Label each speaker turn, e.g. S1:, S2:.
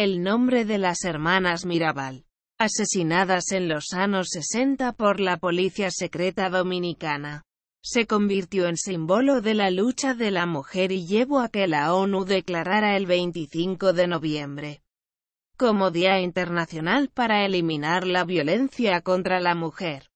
S1: El nombre de las hermanas Mirabal, asesinadas en los años 60 por la policía secreta dominicana, se convirtió en símbolo de la lucha de la mujer y llevó a que la ONU declarara el 25 de noviembre como Día Internacional para eliminar la violencia contra la mujer.